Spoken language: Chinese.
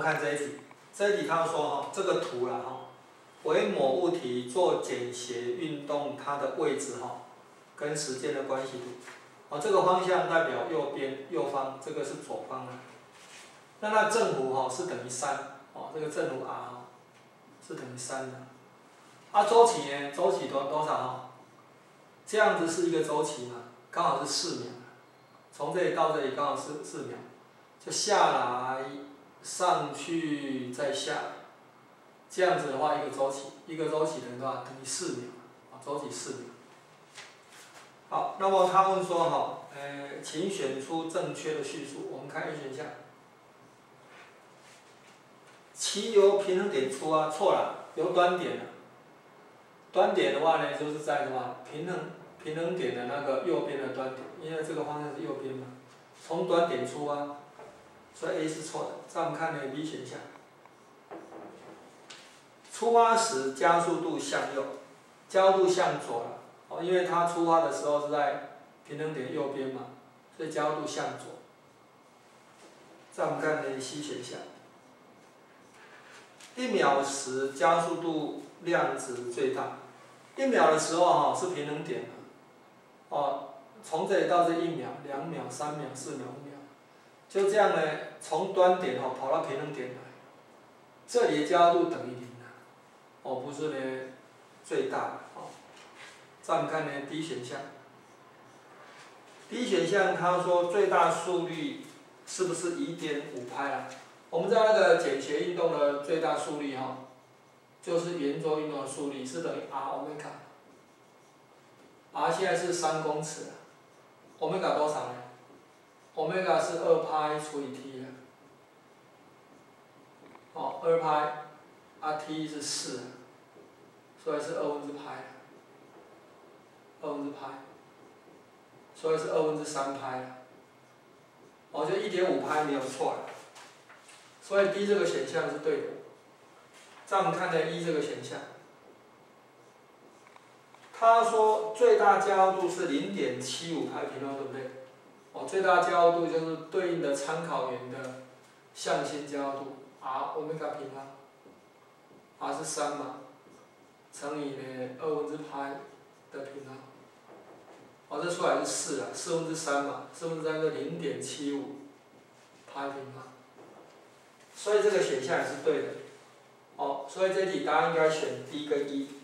看这一题，这一题他说哈，这个图啊哈，为某物体做简谐运动，它的位置哈，跟时间的关系图。哦，这个方向代表右边右方，这个是左方啊。那它正弧哈是等于三，哦，这个正弧 r 哈是等于三的。啊，周期呢？周期多多少哈？这样子是一个周期嘛，刚好是四秒。从这里到这里刚好是四秒，就下来上去再下，这样子的话一个周期，一个周期等于多少？等于四秒，啊，周期四秒。好，那么他问说哈，呃，请选出正确的叙述。我们看 A 选项，其由平衡点出啊，错了，由端点啊。端点的话呢，就是在什么平衡平衡点的那个右边的端点，因为这个方向是右边嘛，从端点出啊，所以 A 是错的。再我们看那个 B 选项，出发时加速度向右，加速度向左了。哦，因为它出发的时候是在平衡点右边嘛，所以加速度向左。再我们看那 C 选项，一秒时加速度量值最大，一秒的时候哈是平衡点哦，从这里到这一秒、两秒、三秒、四秒、五秒，就这样呢，从端点哦跑到平衡点来，这里的加速度等于零了，哦不是呢最大。再我们看呢，D 选项。D 选项他说最大速率是不是一点五拍啊？我们知道那个简谐运动的最大速率哈，就是圆周运动的速率是等于 r 欧米伽。r 现在是三公尺，欧米伽多少呢？欧米伽是二派除以 t 啊。哦，二派，啊 t 是四，所以是二分之拍。二分之派，所以是二分之三拍，哦，就一点五派没有错了，所以 D 这个选项是对的。再我们看呢一这个选项，他说最大加速度是零点七五拍平方，对不对？哦，最大加速度就是对应的参考源的向心加速度 r 欧米伽平方，r 是三嘛，乘以呢二分之派的平方。哦，这出来是四啊，四分之三嘛，四分之三是零点七五派平方，所以这个选项也是对的。哦，所以这题答案应该选 D 跟一。